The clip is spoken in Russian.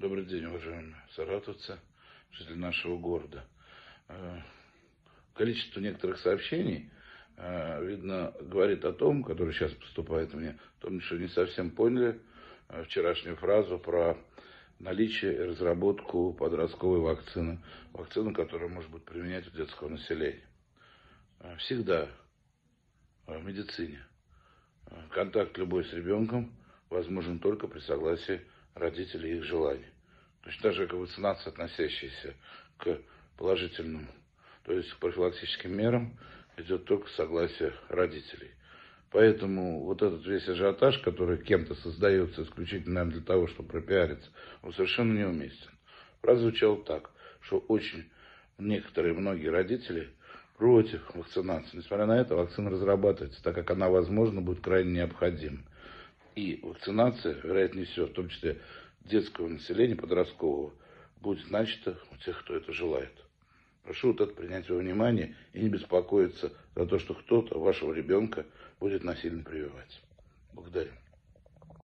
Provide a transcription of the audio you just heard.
Добрый день, уважаемые саратовцы, жители нашего города. Э, количество некоторых сообщений, э, видно, говорит о том, которое сейчас поступает мне, о том, что не совсем поняли э, вчерашнюю фразу про наличие и разработку подростковой вакцины. Вакцину, которая может быть применять у детского населения. Всегда в медицине контакт любой с ребенком возможен только при согласии родителей и их желаний. Точно так же, как и вакцинация, относящаяся к положительным, то есть к профилактическим мерам, идет только согласие родителей. Поэтому вот этот весь ажиотаж, который кем-то создается исключительно наверное, для того, чтобы пропиариться, он совершенно неуместен. Фраза так, что очень некоторые, многие родители против вакцинации. Несмотря на это, вакцина разрабатывается, так как она, возможно, будет крайне необходима. И вакцинация, вероятнее всего, в том числе детского населения, подросткового, будет начата у тех, кто это желает. Прошу вот это принять во внимание и не беспокоиться за то, что кто-то вашего ребенка будет насильно прививать. Благодарю.